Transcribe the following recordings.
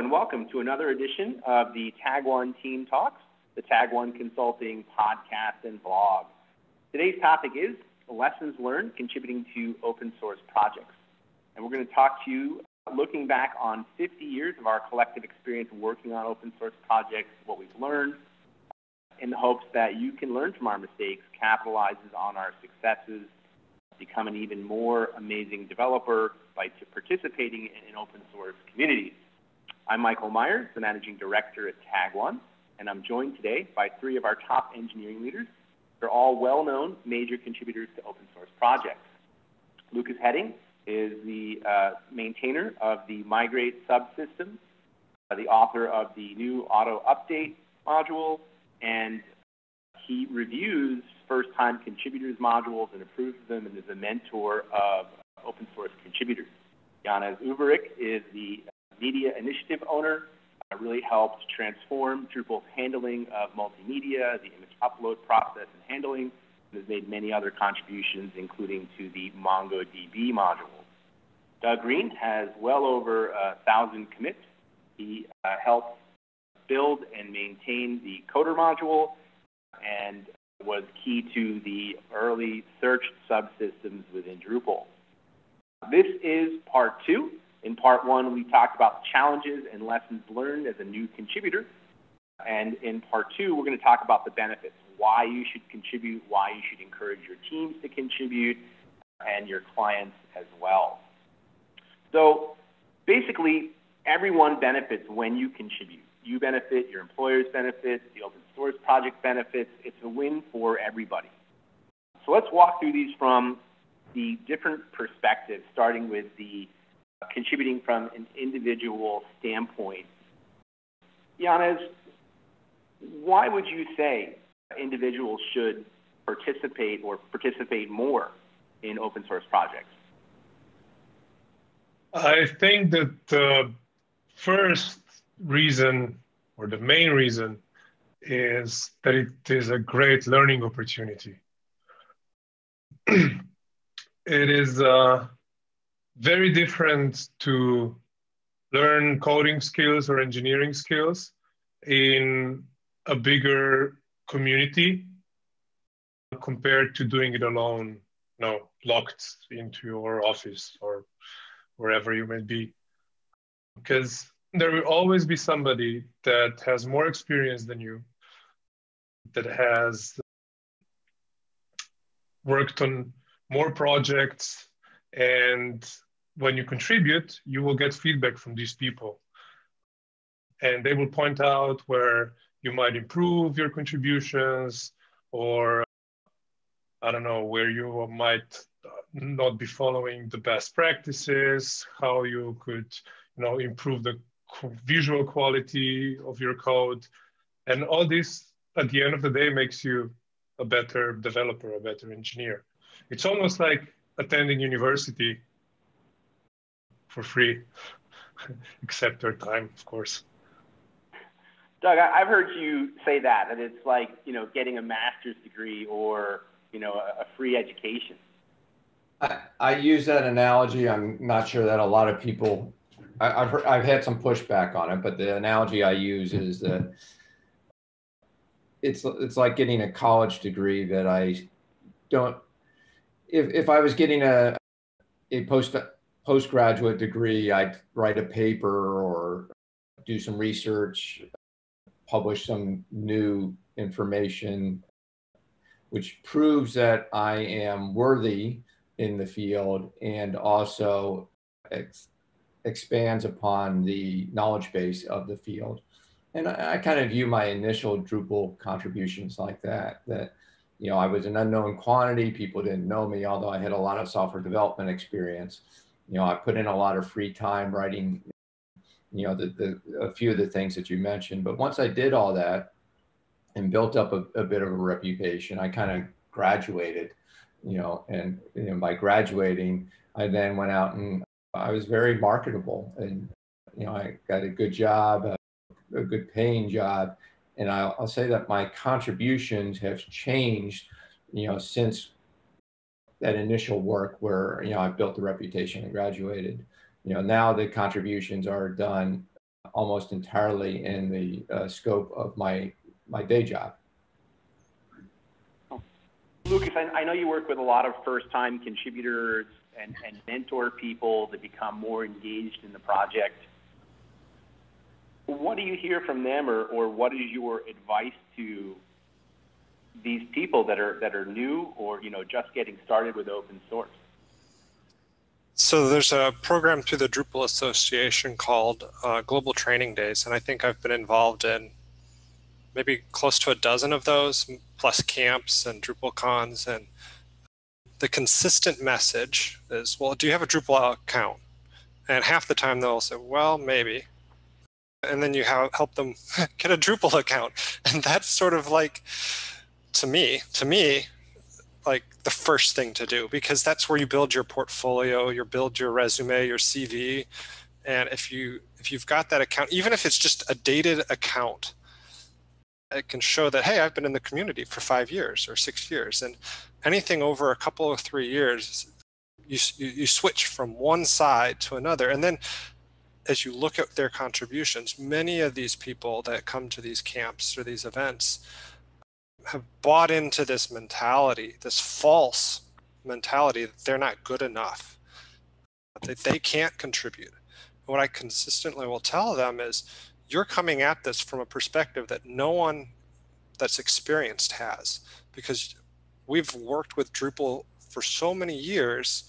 and welcome to another edition of the Tag One Team Talks, the Tag One Consulting podcast and blog. Today's topic is lessons learned contributing to open source projects. And we're going to talk to you looking back on 50 years of our collective experience working on open source projects, what we've learned, uh, in the hopes that you can learn from our mistakes, capitalizes on our successes, become an even more amazing developer by participating in open source communities. I'm Michael Meyers, the Managing Director at TagOne, and I'm joined today by three of our top engineering leaders. They're all well-known major contributors to open source projects. Lucas Hedding is the uh, maintainer of the Migrate subsystem, uh, the author of the new auto update module, and he reviews first-time contributors modules and approves them and is a mentor of open source contributors. Janez Urevc is the media initiative owner, uh, really helped transform Drupal's handling of multimedia, the image upload process and handling, and has made many other contributions, including to the MongoDB module. Doug Green has well over a thousand commits. He uh, helped build and maintain the coder module and was key to the early search subsystems within Drupal. This is part two in part one, we talked about challenges and lessons learned as a new contributor. And in part two, we're going to talk about the benefits, why you should contribute, why you should encourage your teams to contribute, and your clients as well. So basically, everyone benefits when you contribute. You benefit, your employers benefit, the open source project benefits. It's a win for everybody. So let's walk through these from the different perspectives, starting with the contributing from an individual standpoint. Janez, why would you say individuals should participate or participate more in open source projects? I think that the first reason or the main reason is that it is a great learning opportunity. it is uh, very different to learn coding skills or engineering skills in a bigger community compared to doing it alone, you know, locked into your office or wherever you may be. Because there will always be somebody that has more experience than you, that has worked on more projects and when you contribute, you will get feedback from these people. And they will point out where you might improve your contributions or I don't know, where you might not be following the best practices, how you could, you know, improve the visual quality of your code. And all this at the end of the day makes you a better developer, a better engineer. It's almost like attending university for free, except your time, of course. Doug, I've heard you say that, that it's like, you know, getting a master's degree or, you know, a, free education. I, I use that analogy. I'm not sure that a lot of people, I, have heard, I've had some pushback on it, but the analogy I use is that it's, it's like getting a college degree that I don't, if, if I was getting a, a post postgraduate degree, I'd write a paper or do some research, publish some new information, which proves that I am worthy in the field and also ex expands upon the knowledge base of the field. And I, I, kind of view my initial Drupal contributions like that, that, you know, I was an unknown quantity. People didn't know me, although I had a lot of software development experience you know, I put in a lot of free time writing, you know, the, the a few of the things that you mentioned. But once I did all that and built up a, a bit of a reputation, I kind of graduated, you know, and you know, by graduating, I then went out and I was very marketable and, you know, I got a good job, a, a good paying job. And I'll, I'll say that my contributions have changed, you know, since that initial work where you know I built the reputation and graduated. You know now the contributions are done almost entirely in the uh, scope of my my day job. Lucas, I, I know you work with a lot of first-time contributors and, and mentor people to become more engaged in the project. What do you hear from them, or, or what is your advice to these people that are that are new or you know just getting started with open source? So there's a program through the Drupal Association called uh, Global Training Days, and I think I've been involved in maybe close to a dozen of those, plus camps and Drupal cons. And the consistent message is, well, do you have a Drupal account? And half the time they'll say, well, maybe. And then you help them get a Drupal account. And that's sort of like, to me, to me, like the first thing to do because that's where you build your portfolio, you build your resume, your CV. And if you if you've got that account, even if it's just a dated account, it can show that, hey, I've been in the community for five years or six years. And anything over a couple of three years, you, you, you switch from one side to another. And then as you look at their contributions, many of these people that come to these camps or these events have bought into this mentality, this false mentality that they're not good enough, that they can't contribute. What I consistently will tell them is, you're coming at this from a perspective that no one that's experienced has because we've worked with Drupal for so many years.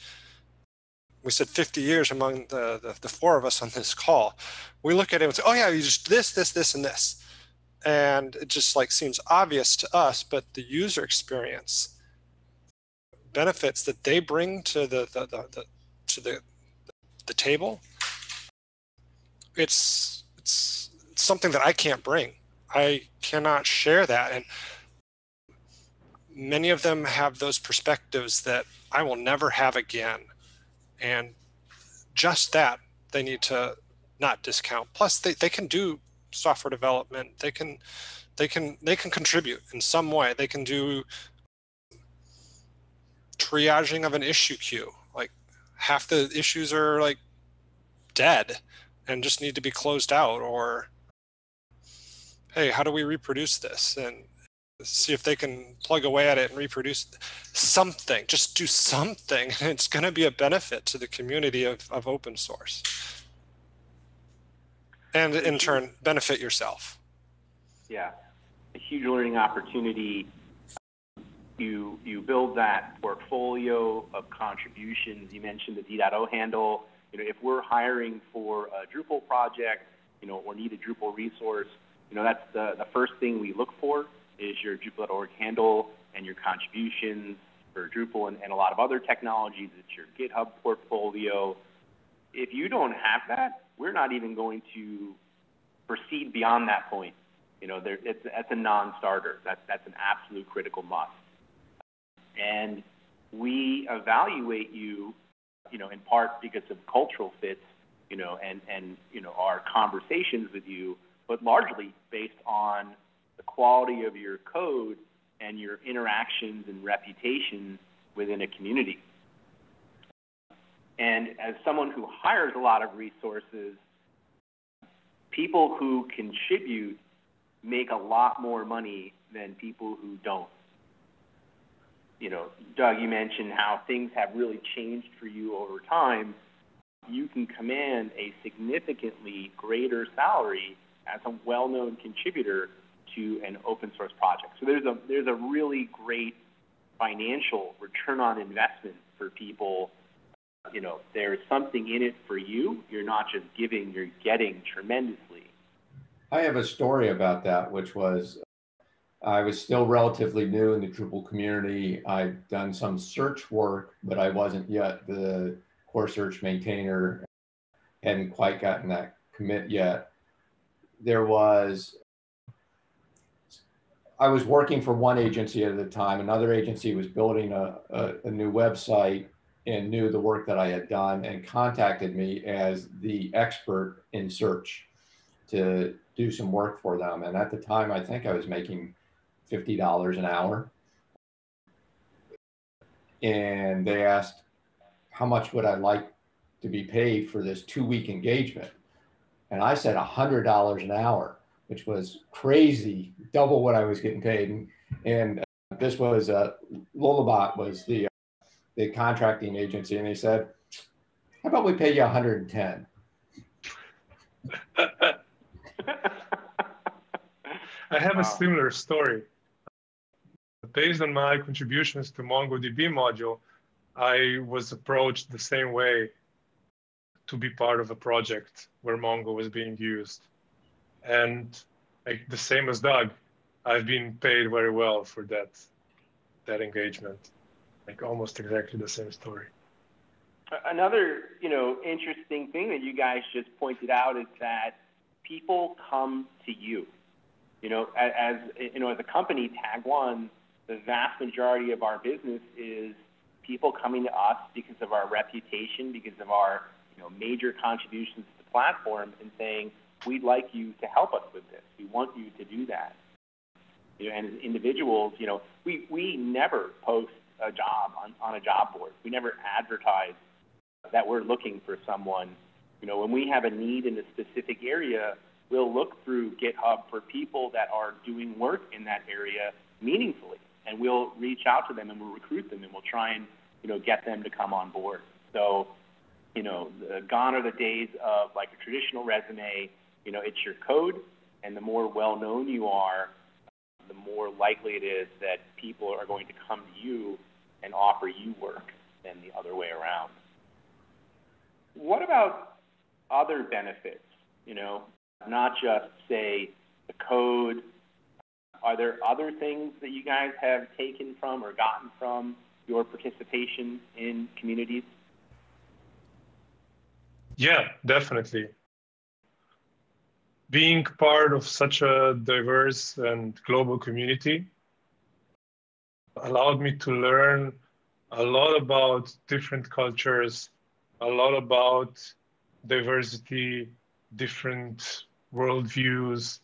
We said 50 years among the, the, the, four of us on this call. We look at it and say, oh yeah, you just this, this, this, and this. And it just like seems obvious to us, but the user experience benefits that they bring to the, the, the, the to the, the table, it's, it's something that I can't bring. I cannot share that. And many of them have those perspectives that I will never have again. And just that they need to not discount. Plus they, they can do software development. They can they can they can contribute in some way. They can do triaging of an issue queue. Like half the issues are like dead and just need to be closed out or hey, how do we reproduce this? And see if they can plug away at it and reproduce something. Just do something. It's going to be a benefit to the community of, of open source. And in turn, benefit yourself. Yeah, a huge learning opportunity. You, you build that portfolio of contributions. You mentioned the D.O handle. You know, if we're hiring for a Drupal project, you know, or need a Drupal resource, you know, that's the, the first thing we look for is your Drupal.org handle and your contributions for Drupal and, and a lot of other technologies. It's your GitHub portfolio. If you don't have that, we're not even going to proceed beyond that point. You know, there, it's, that's a non-starter. That's, that's an absolute critical must. And we evaluate you, you know, in part because of cultural fits, you know, and, and you know, our conversations with you but largely based on the quality of your code and your interactions and reputation within a community. And as someone who hires a lot of resources, people who contribute make a lot more money than people who don't. You know, Doug, you mentioned how things have really changed for you over time. You can command a significantly greater salary as a well-known contributor to an open source project. So there's a there's a really great financial return on investment for people. You know, there's something in it for you. You're not just giving, you're getting tremendously. I have a story about that, which was I was still relatively new in the Drupal community. I'd done some search work, but I wasn't yet the core search maintainer, hadn't quite gotten that commit yet there was I was working for one agency at the time. Another agency was building a, a, a, new website and knew the work that I had done and contacted me as the expert in search to do some work for them. And at the time, I think I was making $50 an hour. And they asked, how much would I like to be paid for this two week engagement? And I said $100 an hour, which was crazy, double what I was getting paid. And, and uh, this was uh, Lullabot was the, the contracting agency. And they said, how about we pay you 110? I have wow. a similar story. Based on my contributions to MongoDB module, I was approached the same way to be part of a project where Mongo was being used. And like the same as Doug, I've been paid very well for that that engagement. Like almost exactly the same story. Another, you know, interesting thing that you guys just pointed out is that people come to you. You know, as, you know, as a company, Tag One, the vast majority of our business is people coming to us because of our reputation, because of our you know major contributions to the platform, and saying we'd like you to help us with this. We want you to do that. You know, and as individuals, you know, we we never post a job on, on a job board. We never advertise that we're looking for someone. You know, when we have a need in a specific area, we'll look through GitHub for people that are doing work in that area meaningfully, and we'll reach out to them and we'll recruit them and we'll try and you know get them to come on board. So, you know, the, gone are the days of like a traditional resume. You know, it's your code, and the more well known you are, the more likely it is that people are going to come to you and offer you work than the other way around. What about other benefits? You know, not just say the code. Are there other things that you guys have taken from or gotten from your participation in communities? Yeah, definitely. Being part of such a diverse and global community allowed me to learn a lot about different cultures, a lot about diversity, different worldviews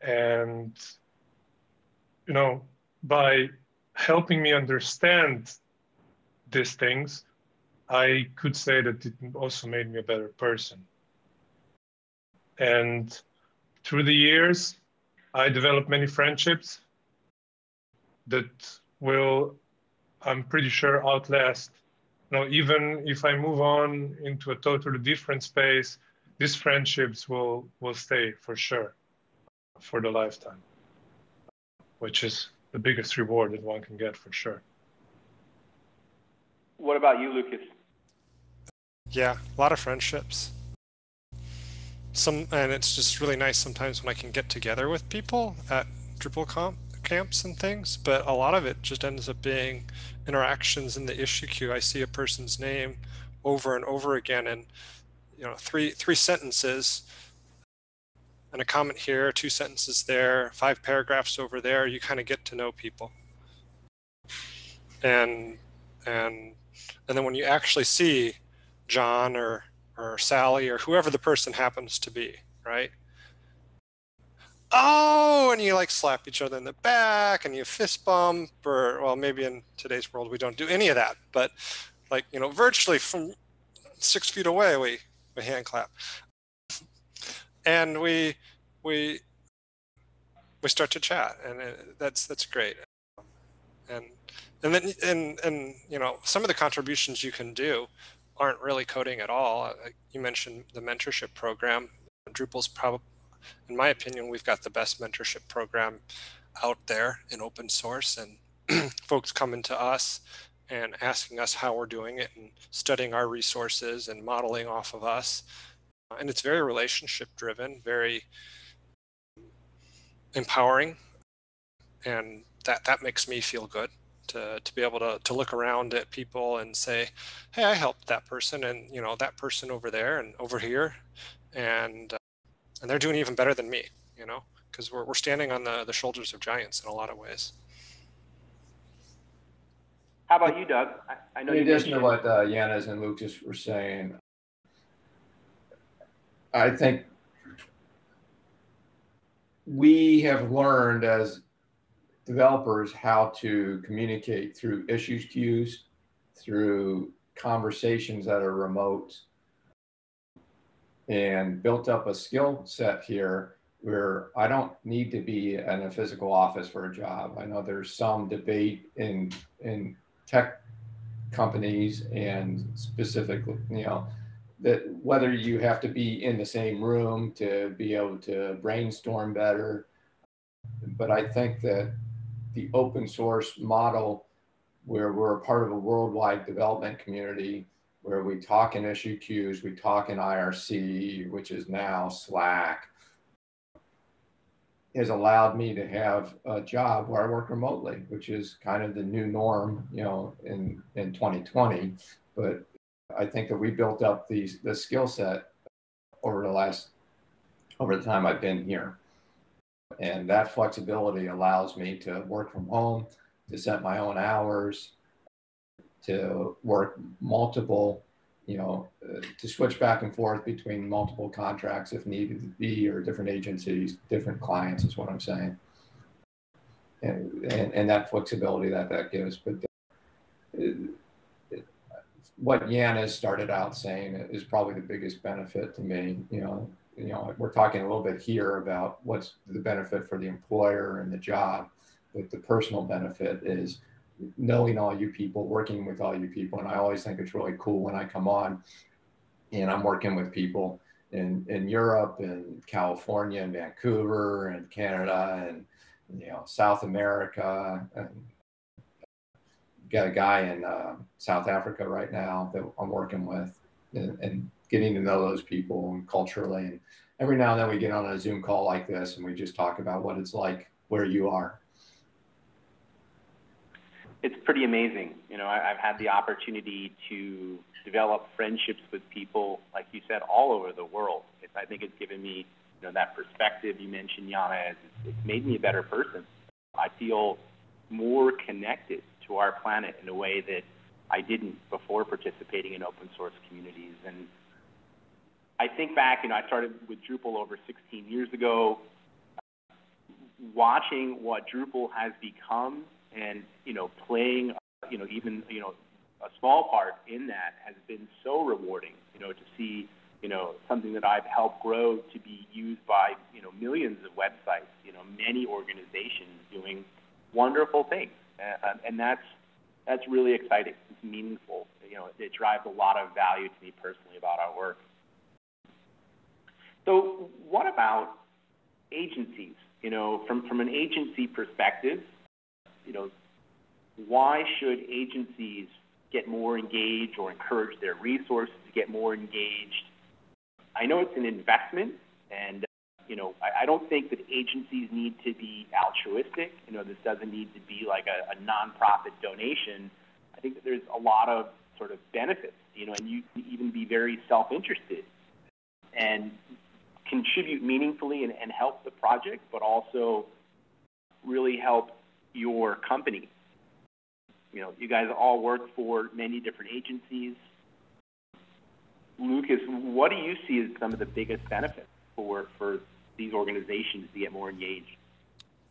and you know by helping me understand these things i could say that it also made me a better person. And through the years i developed many friendships that will i'm pretty sure outlast. You know even if i move on into a totally different space these friendships will will stay for sure for the lifetime which is the biggest reward that one can get for sure. What about you lucas? Yeah a lot of friendships. Some and it's just really nice sometimes when i can get together with people at DrupalCon camps and things but a lot of it just ends up being interactions in the issue queue i see a person's name over and over again and you know three three sentences and a comment here, two sentences there, five paragraphs over there, you kind of get to know people. And and and then when you actually see John or or Sally or whoever the person happens to be, right? Oh, and you like slap each other in the back and you fist bump, or well, maybe in today's world we don't do any of that, but like you know, virtually from six feet away, we we hand clap. And we we we start to chat, and it, that's that's great. And and then and and you know some of the contributions you can do aren't really coding at all. Uh, you mentioned the mentorship program. Drupal's probably, in my opinion, we've got the best mentorship program out there in open source, and folks coming to us and asking us how we're doing it and studying our resources and modeling off of us. And it's very relationship driven, very empowering. And that, that makes me feel good to, to be able to, to look around at people and say, hey, I helped that person and, you know, that person over there and over here. And, and they're doing even better than me, you know, because we're, we're standing on the, the shoulders of giants in a lot of ways. How about you, Doug? I, I know in addition to what uh, Janez and Lucas were saying, I think we have learned as developers how to communicate through issues queues, through conversations that are remote. And built up a skill set here where I don't need to be in a physical office for a job. I know there's some debate in in tech companies and specifically, you know, that whether you have to be in the same room to be able to brainstorm better. But I think that the open source model where we're a part of a worldwide development community where we talk in issue queues, we talk in IRC, which is now Slack, has allowed me to have a job where I work remotely, which is kind of the new norm, you know, in, in 2020. But I think that we built up these the skill set over the last over the time I've been here. And that flexibility allows me to work from home, to set my own hours, to work multiple, you know, uh, to switch back and forth between multiple contracts if needed to be, or different agencies, different clients is what I'm saying. And, and, and that flexibility that that gives. But uh, what Janez started out saying is probably the biggest benefit to me. You know, you know, we're talking a little bit here about what's the benefit for the employer and the job, but the personal benefit is knowing all you people, working with all you people. And I always think it's really cool when I come on and I'm working with people in, in Europe and California and Vancouver and Canada and, you know, South America. And got a guy in uh, South Africa right now that I'm working with and, and getting to know those people and culturally. And every now and then we get on a Zoom call like this and we just talk about what it's like where you are it's pretty amazing. You know, I, have had the opportunity to develop friendships with people, like you said, all over the world. It's, I think it's given me, you know, that perspective you mentioned, Yana. It's, it's made me a better person. I feel more connected to our planet in a way that I didn't before participating in open source communities. And I think back, you know, I started with Drupal over 16 years ago. Watching what Drupal has become and you know playing you know even you know a small part in that has been so rewarding you know to see you know something that I've helped grow to be used by you know millions of websites you know many organizations doing wonderful things. Uh, and that's that's really exciting. It's meaningful. You know it drives a lot of value to me personally about our work. So what about agencies? You know from from an agency perspective you know, why should agencies get more engaged or encourage their resources to get more engaged? I know it's an investment, and you know, I, I don't think that agencies need to be altruistic. You know, this doesn't need to be like a, a nonprofit donation. I think that there's a lot of sort of benefits, you know, and you can even be very self-interested and contribute meaningfully and, and help the project, but also really help your company. You know, you guys all work for many different agencies. Lucas, what do you see as some of the biggest benefits for, for these organizations to get more engaged?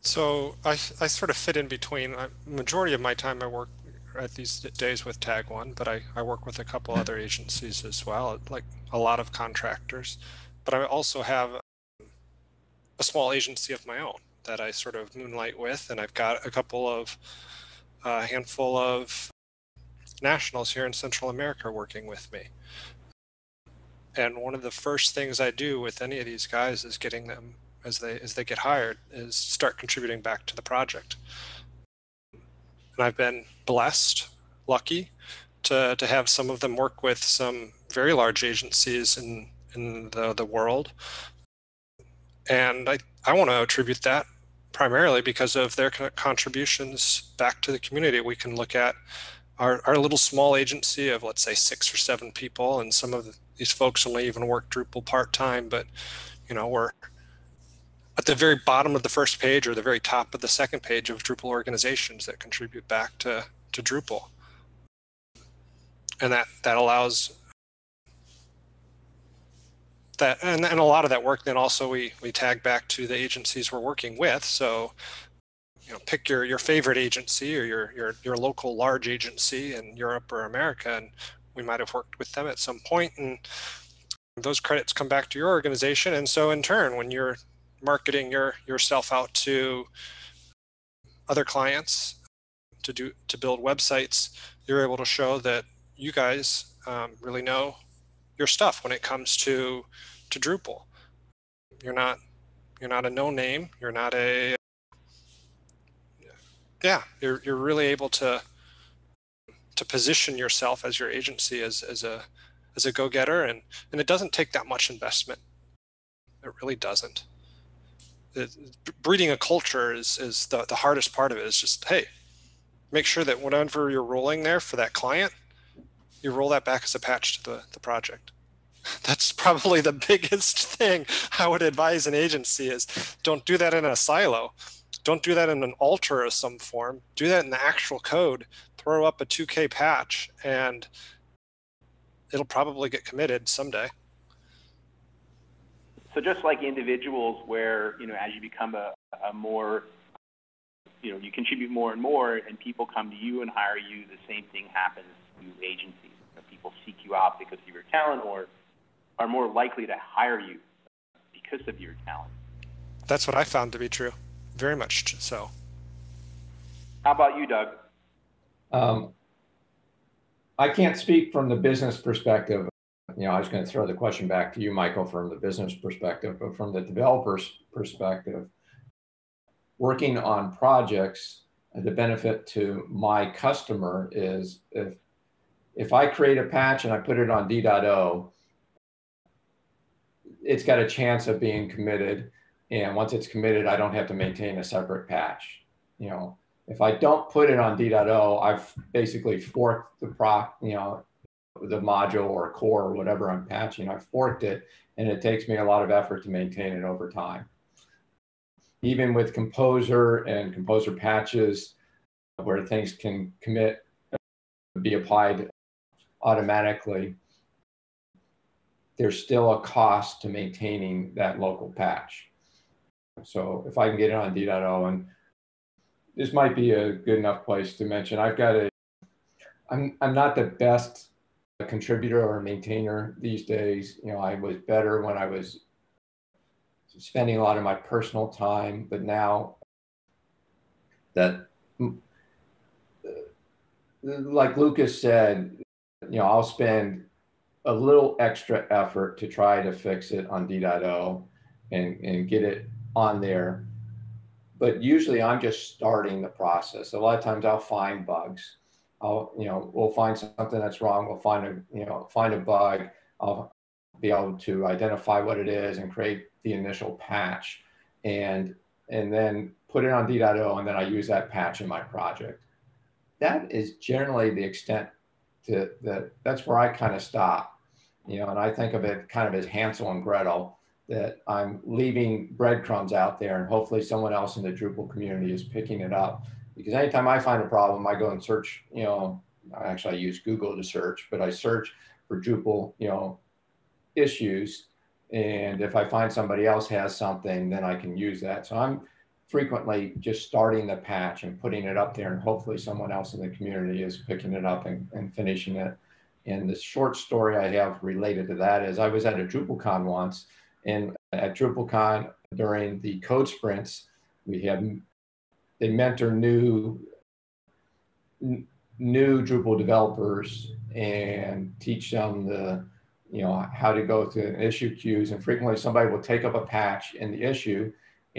So I, I sort of fit in between. I, majority of my time I work at these days with Tag One, but I, I work with a couple other agencies as well, like a lot of contractors. But I also have a small agency of my own that I sort of moonlight with, and I've got a couple of a handful of nationals here in Central America working with me. And one of the first things I do with any of these guys is getting them as they as they get hired is start contributing back to the project. And I've been blessed, lucky to to have some of them work with some very large agencies in in the, the world and I, I want to attribute that primarily because of their contributions back to the community. We can look at our, our little small agency of, let's say, six or seven people, and some of these folks only even work Drupal part time, but you know, we're at the very bottom of the first page or the very top of the second page of Drupal organizations that contribute back to, to Drupal. And that, that allows that and, and a lot of that work then also we we tag back to the agencies we're working with so you know pick your your favorite agency or your your your local large agency in Europe or America and we might have worked with them at some point and those credits come back to your organization. And so in turn, when you're marketing your yourself out to other clients to do to build websites, you're able to show that you guys um, really know your stuff when it comes to to Drupal. You're not you're not a no name. You're not a yeah. You're you're really able to to position yourself as your agency as as a as a go getter, and and it doesn't take that much investment. It really doesn't. Breeding a culture is is the the hardest part of it. Is just hey, make sure that whatever you're rolling there for that client, you roll that back as a patch to the, the project. That's probably the biggest thing I would advise an agency is don't do that in a silo. Don't do that in an alter of some form. Do that in the actual code. Throw up a 2K patch and it'll probably get committed someday. So just like individuals where, you know, as you become a, a more you know, you contribute more and more, and people come to you and hire you. The same thing happens to agencies. You know, people seek you out because of your talent, or are more likely to hire you because of your talent. That's what I found to be true, very much so. How about you, Doug? Um, I can't speak from the business perspective. You know, I was going to throw the question back to you, Michael, from the business perspective, but from the developer's perspective, working on projects, the benefit to my customer is if if I create a patch and I put it on D.O, it's got a chance of being committed. And once it's committed, I don't have to maintain a separate patch. You know, if I don't put it on D.O, I've basically forked the proc, you know, the module or core or whatever I'm patching. I've forked it, and it takes me a lot of effort to maintain it over time even with Composer and Composer patches, where things can commit, be applied automatically, there's still a cost to maintaining that local patch. So if I can get it on D.O, and this might be a good enough place to mention, I've got a, I'm, I'm not the best contributor or maintainer these days. You know, I was better when I was spending a lot of my personal time, but now that, like Lucas said, you know, I'll spend a little extra effort to try to fix it on D.O and, and get it on there. But usually I'm just starting the process. A lot of times I'll find bugs. I'll, you know, we'll find something that's wrong. We'll find a, you know, find a bug. I'll be able to identify what it is and create the initial patch and and then put it on D.O and then I use that patch in my project. That is generally the extent to that that's where I kind of stop. You know, and I think of it kind of as Hansel and Gretel, that I'm leaving breadcrumbs out there and hopefully someone else in the Drupal community is picking it up. Because anytime I find a problem, I go and search, you know, actually I use Google to search, but I search for Drupal, you know, issues and if I find somebody else has something, then I can use that. So I'm frequently just starting the patch and putting it up there and hopefully someone else in the community is picking it up and, and finishing it. And the short story I have related to that is I was at a DrupalCon once and at DrupalCon during the code sprints, we had, they mentor new, new Drupal developers and teach them the you know, how to go to issue queues. And frequently somebody will take up a patch in the issue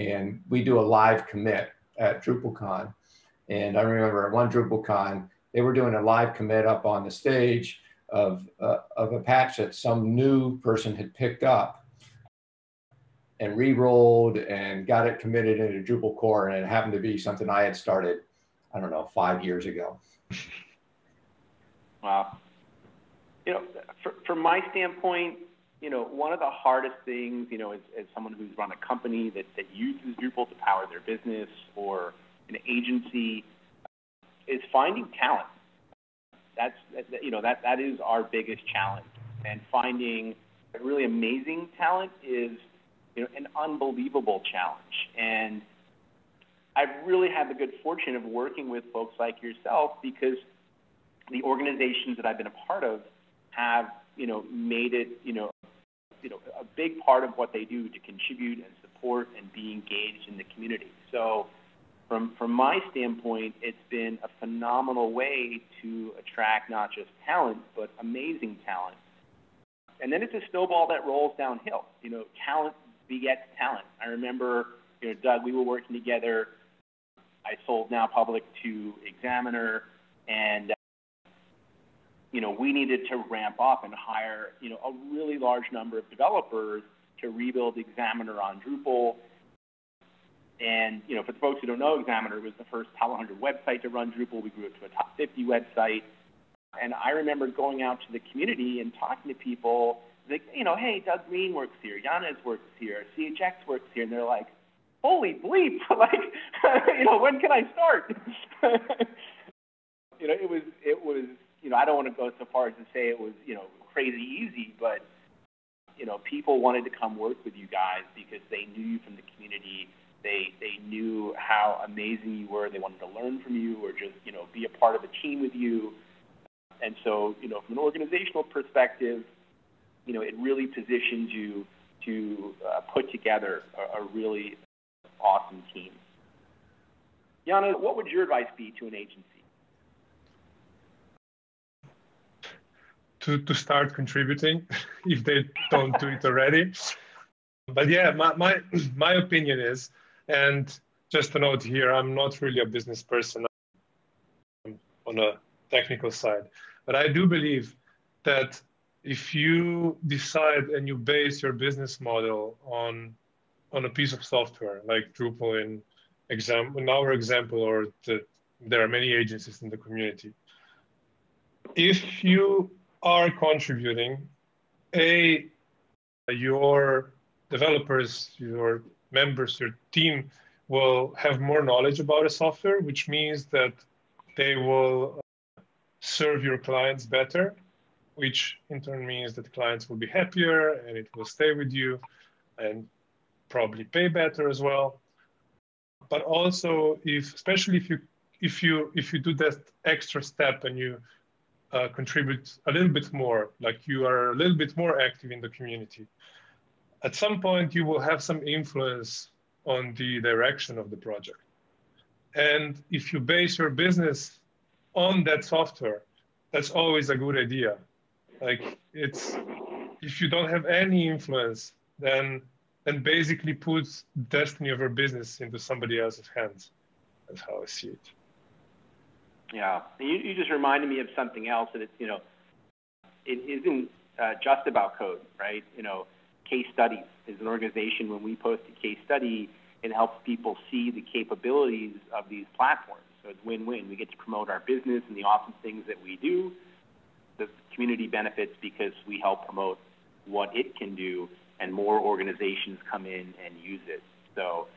and we do a live commit at DrupalCon. And I remember at one DrupalCon, they were doing a live commit up on the stage of, uh, of a patch that some new person had picked up and re-rolled and got it committed into Drupal core. And it happened to be something I had started, I don't know, five years ago. Wow you know, for, from my standpoint, you know, one of the hardest things, you know, as, as someone who's run a company that, that uses Drupal to power their business or an agency, is finding talent. That's, that, you know, that, that is our biggest challenge. And finding really amazing talent is, you know, an unbelievable challenge. And I've really had the good fortune of working with folks like yourself because the organizations that I've been a part of have, you know, made it, you know, you know a big part of what they do to contribute and support and be engaged in the community. So from from my standpoint, it's been a phenomenal way to attract not just talent but amazing talent. And then it's a snowball that rolls downhill. You know, talent begets talent. I remember, you know, Doug, we were working together. I sold NowPublic to Examiner, and you know, we needed to ramp up and hire, you know, a really large number of developers to rebuild Examiner on Drupal and you know, for the folks who don't know, Examiner was the first top 100 website to run Drupal. We grew it to a top 50 website. And I remember going out to the community and talking to people, like, you know, hey, Doug Green works here, Janez works here, CHX works here, and they're like, holy bleep, like, you know, when can I start? you know, it was, it was, you know, I don't want to go so far as to say it was, you know, crazy easy, but you know, people wanted to come work with you guys because they knew you from the community they they knew how amazing you were. They wanted to learn from you or just you know be a part of a team with you. And so you know from an organizational perspective, you know it really positions you to uh, put together a, a really awesome team. Yana, what would your advice be to an agency? To, to start contributing if they don't do it already. But yeah, my, my, my opinion is and just a note here, I'm not really a business person I'm on a technical side, but I do believe that if you decide and you base your business model on on a piece of software like Drupal in exam in our example, or the, there are many agencies in the community. If you are contributing, a your developers, your members, your team will have more knowledge about a software, which means that they will uh, serve your clients better, which in turn means that clients will be happier and it will stay with you and probably pay better as well. But also, if especially if you if you if you do that extra step and you uh, contribute a little bit more, like you are a little bit more active in the community, at some point you will have some influence on the direction of the project. And if you base your business on that software, that's always a good idea. Like it's if you don't have any influence, then then basically puts destiny of your business into somebody else's hands. That's how I see it. Yeah, you, you just reminded me of something else that it's you know, it isn't uh, just about code, right? You know, case studies is an organization when we post a case study it helps people see the capabilities of these platforms. So it's win-win. We get to promote our business and the awesome things that we do. The community benefits because we help promote what it can do and more organizations come in and use it. So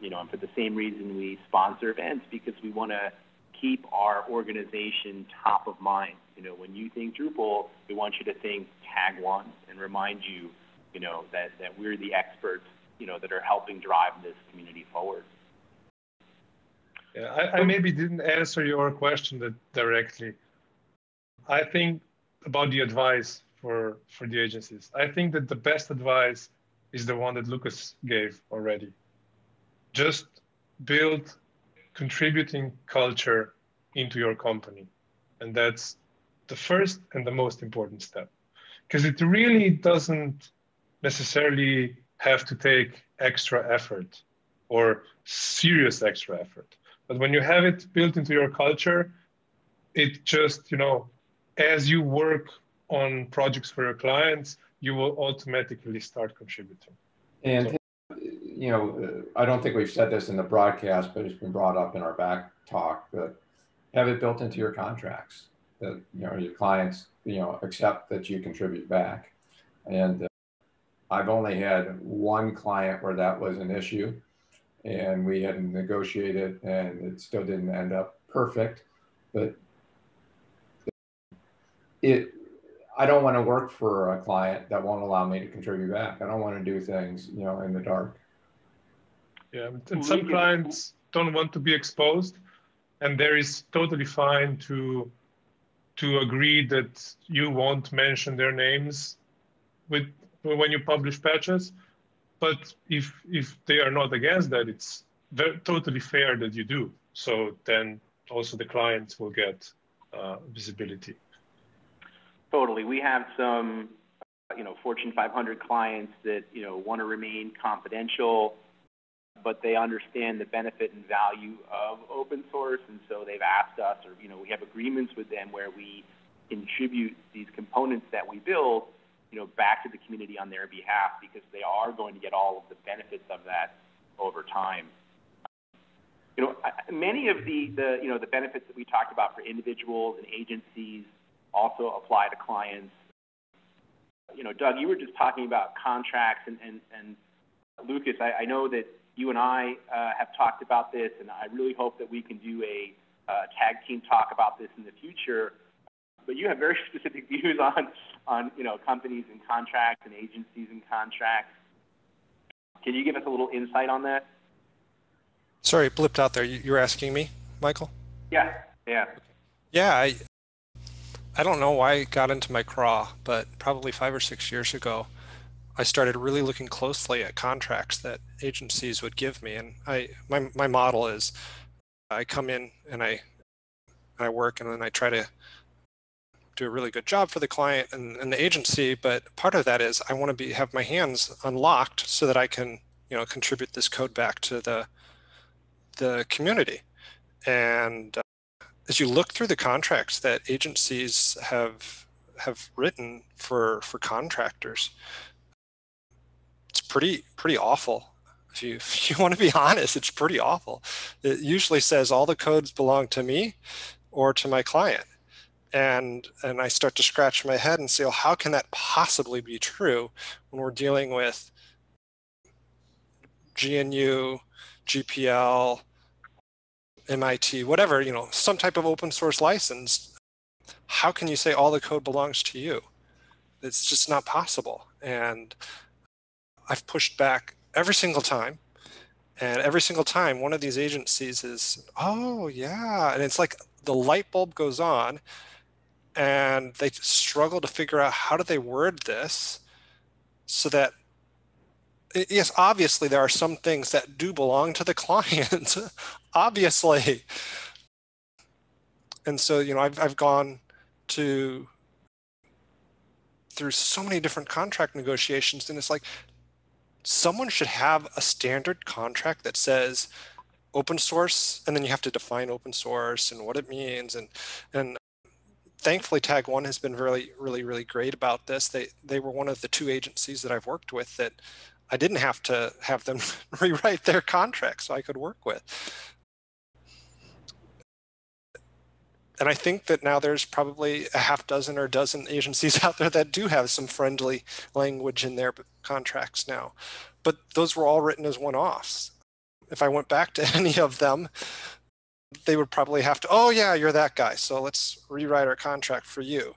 you know and for the same reason we sponsor events because we want to keep our organization top of mind you know when you think drupal we want you to think tag one and remind you you know, that, that we're the experts, you know, that are helping drive this community forward. Yeah, I, I maybe didn't answer your question directly. I think about the advice for, for the agencies. I think that the best advice is the one that Lucas gave already. Just build contributing culture into your company. And that's the first and the most important step. Because it really doesn't necessarily have to take extra effort or serious extra effort. But when you have it built into your culture, it just, you know, as you work on projects for your clients, you will automatically start contributing. And, so, you know, I don't think we've said this in the broadcast, but it's been brought up in our back talk that have it built into your contracts that, you know, your clients, you know, accept that you contribute back. And uh, I've only had one client where that was an issue, and we had negotiated, and it still didn't end up perfect. But it, I don't want to work for a client that won't allow me to contribute back. I don't want to do things, you know, in the dark. Yeah, and some clients don't want to be exposed, and there is totally fine to to agree that you won't mention their names with when you publish patches. But if if they are not against that, it's very, totally fair that you do. So then also the clients will get uh, visibility. Totally. We have some, you know, Fortune 500 clients that you know want to remain confidential but they understand the benefit and value of open source, and so they've asked us, or you know, we have agreements with them where we contribute these components that we build, you know, back to the community on their behalf because they are going to get all of the benefits of that over time. You know, many of the, the you know the benefits that we talked about for individuals and agencies also apply to clients. You know, Doug, you were just talking about contracts, and and, and Lucas, I, I know that you and I uh, have talked about this, and I really hope that we can do a uh, tag team talk about this in the future. But you have very specific views on, on you know, companies and contracts and agencies and contracts. Can you give us a little insight on that? Sorry, blipped out there. You, you were asking me, Michael? Yeah, yeah. Yeah, I, I don't know why I got into my craw, but probably five or six years ago, I started really looking closely at contracts that agencies would give me. And I my my model is I come in and I I work and then I try to do a really good job for the client and, and the agency. But part of that is I want to be have my hands unlocked so that I can you know contribute this code back to the the community. And uh, as you look through the contracts that agencies have have written for for contractors, it's pretty pretty awful. If you if you want to be honest, it's pretty awful. It usually says all the codes belong to me or to my client. And and I start to scratch my head and say, well, how can that possibly be true when we're dealing with GNU, GPL, MIT, whatever, you know, some type of open source license. How can you say all the code belongs to you? It's just not possible. And I've pushed back every single time. And every single time, one of these agencies is, oh, yeah. And it's like the light bulb goes on and they struggle to figure out how do they word this so that yes obviously there are some things that do belong to the client obviously and so you know I've, I've gone to through so many different contract negotiations and it's like someone should have a standard contract that says open source and then you have to define open source and what it means. And and thankfully tag one has been really really really great about this. They they were one of the two agencies that i've worked with that i didn't have to have them rewrite their contract so i could work with and I think that now there's probably a half dozen or dozen agencies out there that do have some friendly language in their contracts now. But those were all written as one offs. If I went back to any of them, they would probably have to, oh, yeah, you're that guy. So let's rewrite our contract for you.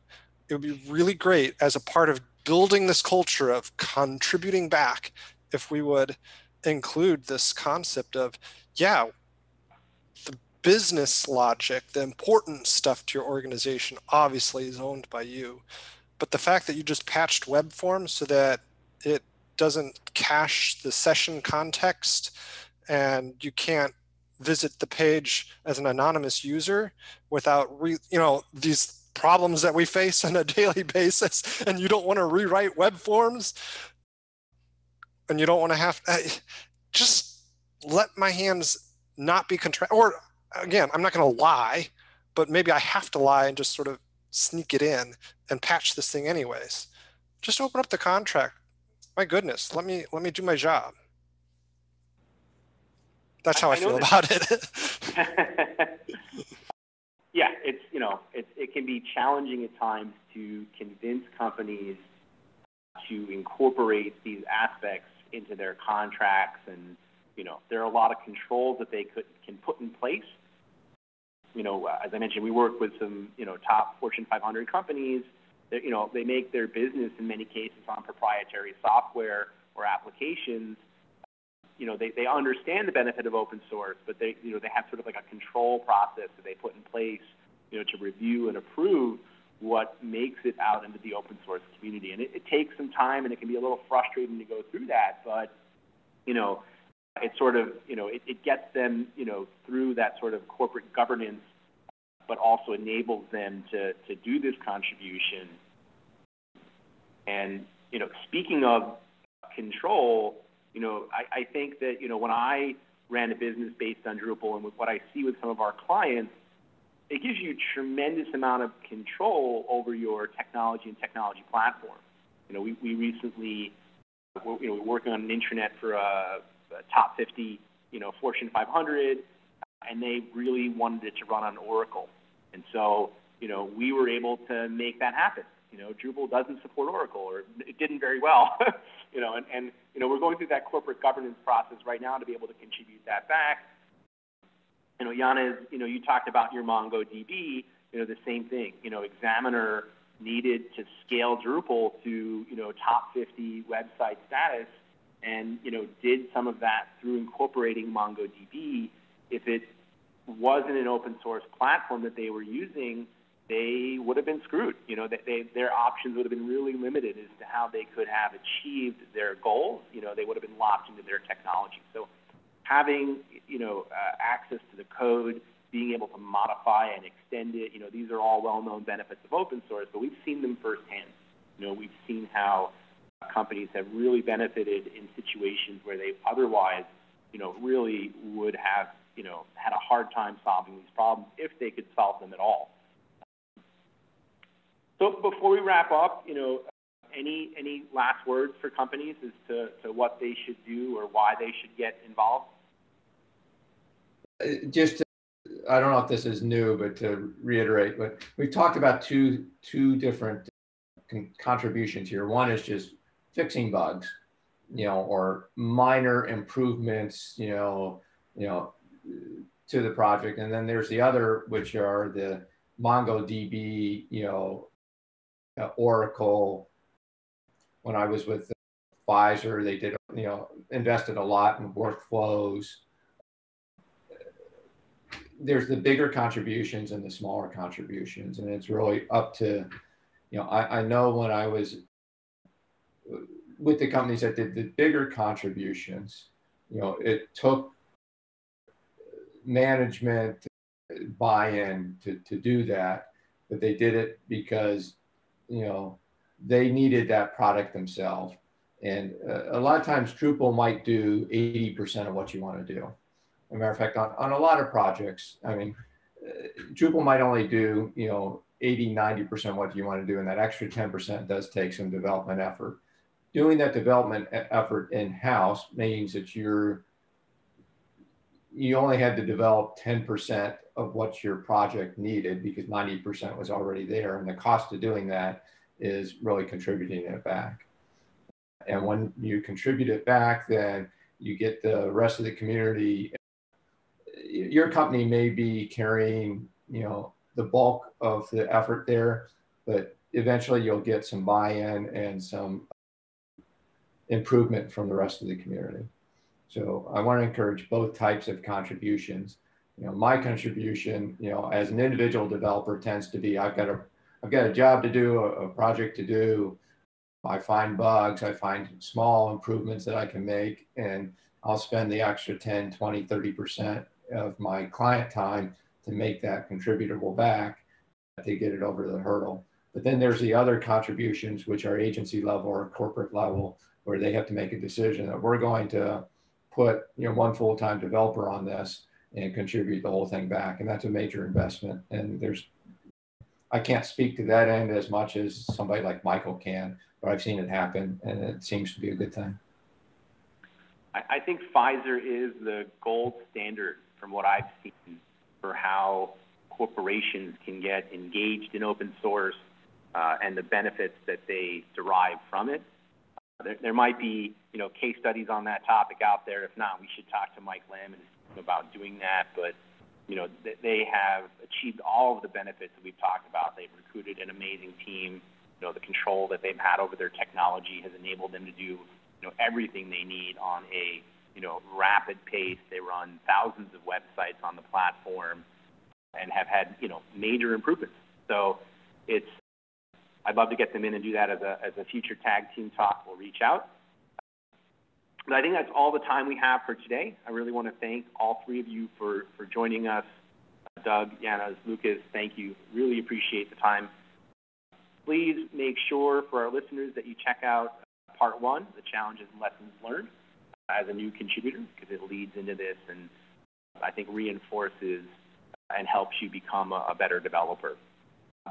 It would be really great as a part of building this culture of contributing back if we would include this concept of, yeah, business logic, the important stuff to your organization obviously is owned by you. But the fact that you just patched web forms so that it doesn't cache the session context and you can't visit the page as an anonymous user without re, you know these problems that we face on a daily basis and you don't want to rewrite web forms and you don't want to have just let my hands not be contract or again, I'm not going to lie, but maybe I have to lie and just sort of sneak it in and patch this thing anyways. Just open up the contract. My goodness, let me let me do my job. That's how I, I feel about it. yeah, it's you know it it can be challenging at times to convince companies to incorporate these aspects into their contracts and you know there are a lot of controls that they could can put in place you know, as I mentioned, we work with some, you know, top Fortune 500 companies that, you know, they make their business in many cases on proprietary software or applications. You know, they, they understand the benefit of open source, but they, you know, they have sort of like a control process that they put in place, you know, to review and approve what makes it out into the open source community. And it, it takes some time and it can be a little frustrating to go through that, but, you know, it sort of, you know, it, it gets them, you know, through that sort of corporate governance, but also enables them to, to do this contribution. And, you know, speaking of control, you know, I, I think that, you know, when I ran a business based on Drupal and with what I see with some of our clients, it gives you tremendous amount of control over your technology and technology platform. You know, we, we recently, you know, we're working on an intranet for a, a top 50, you know, Fortune 500, and they really wanted it to run on Oracle. And so, you know, we were able to make that happen. You know, Drupal doesn't support Oracle, or it didn't very well. you know, and, and you know, we're going through that corporate governance process right now to be able to contribute that back. You know, Janez, you know, you talked about your MongoDB. You know, the same thing. You know, Examiner needed to scale Drupal to you know top 50 website status, and you know did some of that through incorporating MongoDB. If it wasn't an open source platform that they were using, they would have been screwed. You know, they, their options would have been really limited as to how they could have achieved their goals. You know, they would have been locked into their technology. So having, you know, uh, access to the code, being able to modify and extend it, you know, these are all well-known benefits of open source, but we've seen them firsthand. You know, we've seen how companies have really benefited in situations where they otherwise, you know, really would have, you know, had a hard time solving these problems if they could solve them at all. So before we wrap up, you know, any any last words for companies as to, to what they should do or why they should get involved? Uh, just to, I don't know if this is new, but to reiterate, but we've talked about two two different contributions here. One is just fixing bugs, you know, or minor improvements, you know, you know, to the project, and then there's the other, which are the MongoDB, you know, uh, Oracle. When I was with Pfizer, they did, you know, invested a lot in workflows. There's the bigger contributions and the smaller contributions, and it's really up to, you know, I, I know when I was with the companies that did the bigger contributions, you know, it took management buy-in to, to do that, but they did it because you know, they needed that product themselves. And uh, a lot of times Drupal might do 80% of what you want to do. As a matter of fact, on, on a lot of projects, I mean, uh, Drupal might only do, you know, 80, 90% what you want to do. And that extra 10% does take some development effort. Doing that development effort in-house means that you're, you only had to develop 10% of what your project needed because 90% was already there. And the cost of doing that is really contributing it back. And when you contribute it back, then you get the rest of the community. Your company may be carrying, you know, the bulk of the effort there, but eventually you'll get some buy-in and some improvement from the rest of the community. So I want to encourage both types of contributions you know, my contribution, you know, as an individual developer tends to be, I've got a, I've got a job to do, a, a project to do. I find bugs, I find small improvements that I can make, and I'll spend the extra 10, 20, 30% of my client time to make that contributable back to get it over the hurdle. But then there's the other contributions, which are agency level or corporate level, where they have to make a decision that we're going to put, you know, one full-time developer on this and contribute the whole thing back. And that's a major investment. And there's, I can't speak to that end as much as somebody like Michael can, but I've seen it happen and it seems to be a good thing. I, think Pfizer is the gold standard from what I've seen for how corporations can get engaged in open source uh, and the benefits that they derive from it. There, there, might be, you know, case studies on that topic out there. If not, we should talk to Mike Lamb about doing that, but you know they have achieved all of the benefits that we've talked about. They've recruited an amazing team. You know the control that they've had over their technology has enabled them to do you know everything they need on a you know rapid pace. They run thousands of websites on the platform and have had you know major improvements. So it's I'd love to get them in and do that as a, as a future tag team talk. We'll reach out. But I think that's all the time we have for today. I really want to thank all three of you for, for joining us. Doug, Janez, Lucas, thank you. Really appreciate the time. Please make sure for our listeners that you check out uh, part one, the challenges and lessons learned, uh, as a new contributor, because it leads into this and I think reinforces uh, and helps you become a, a better developer.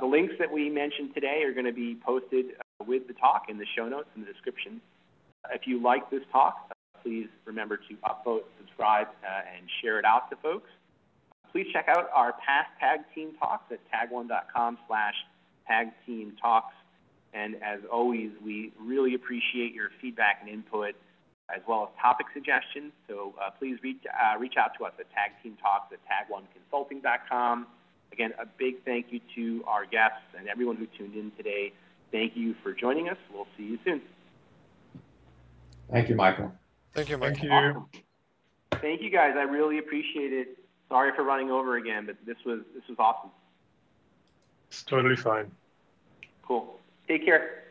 The links that we mentioned today are going to be posted uh, with the talk in the show notes in the description. If you like this talk, please remember to upvote, subscribe, uh, and share it out to folks. Please check out our past tag team talks at tag1.com slash tag team talks. And as always, we really appreciate your feedback and input as well as topic suggestions. So uh, please reach, uh, reach out to us at tagteamtalks at tag1consulting.com. Again, a big thank you to our guests and everyone who tuned in today. Thank you for joining us. We'll see you soon. Thank you, Michael. Thank you, Michael. Thank you. Awesome. Thank you guys. I really appreciate it. Sorry for running over again, but this was this was awesome. It's totally fine. Cool. Take care.